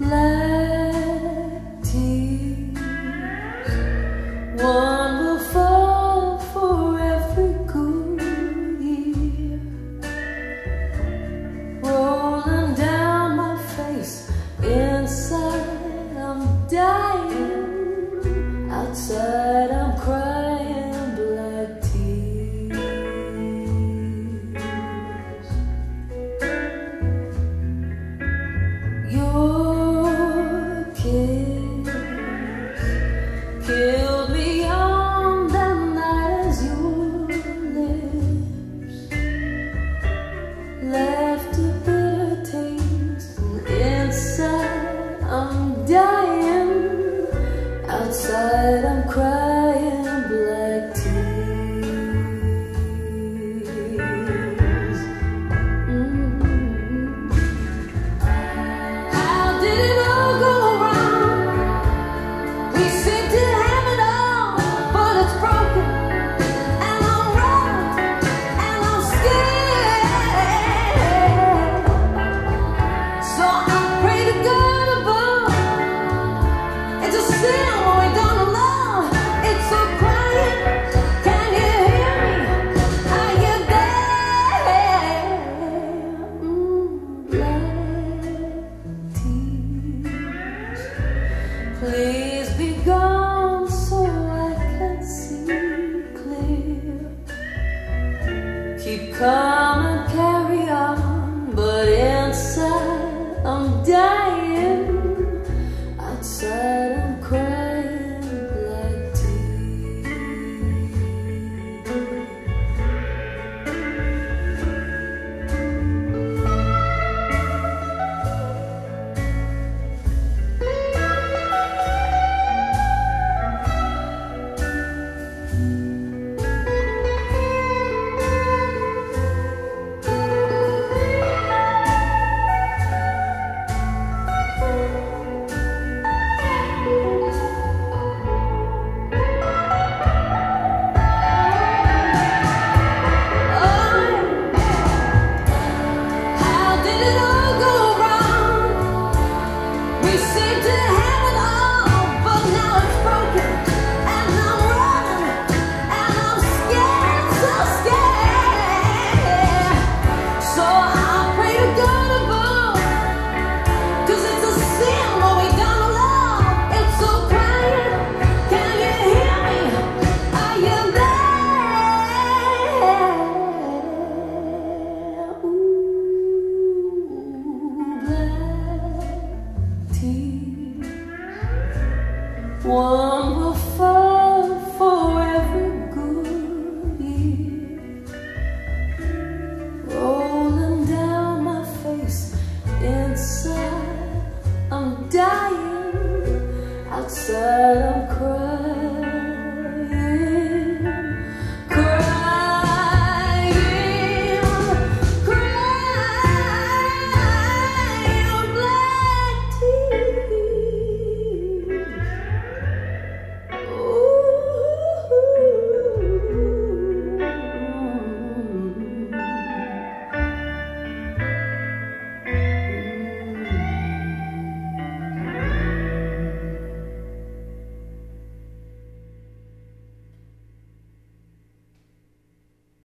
Love. Please be gone so I can see clear. Keep calm and carry on, but inside I'm dying. One fall for every good year. rolling down my face. Inside, I'm dying. Outside.